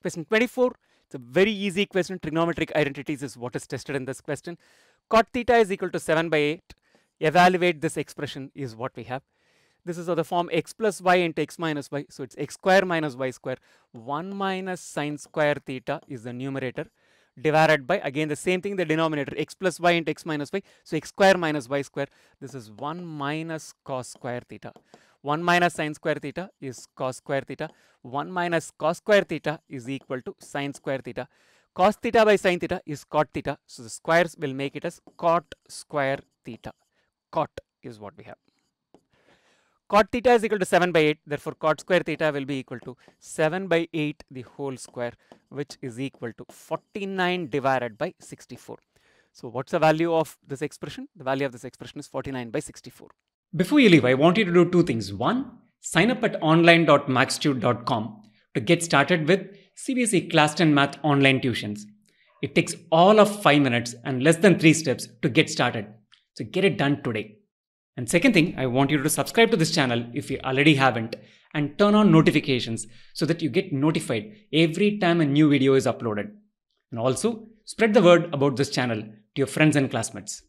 Question 24, it's a very easy question. Trigonometric identities is what is tested in this question. Cot theta is equal to 7 by 8. Evaluate this expression is what we have. This is of the form x plus y into x minus y. So it's x square minus y square. 1 minus sine square theta is the numerator divided by again the same thing the denominator x plus y into x minus y. So x square minus y square. This is 1 minus cos square theta. 1 minus sine square theta is cos square theta. 1 minus cos square theta is equal to sine square theta. Cos theta by sine theta is cot theta. So the squares will make it as cot square theta. Cot is what we have. Cot theta is equal to 7 by 8. Therefore, cot square theta will be equal to 7 by 8 the whole square which is equal to 49 divided by 64. So what's the value of this expression? The value of this expression is 49 by 64. Before you leave, I want you to do two things. One, sign up at online.maxtute.com to get started with CBSE Class 10 Math online tuitions. It takes all of 5 minutes and less than 3 steps to get started. So get it done today. And second thing, I want you to subscribe to this channel if you already haven't and turn on notifications so that you get notified every time a new video is uploaded. And also, spread the word about this channel to your friends and classmates.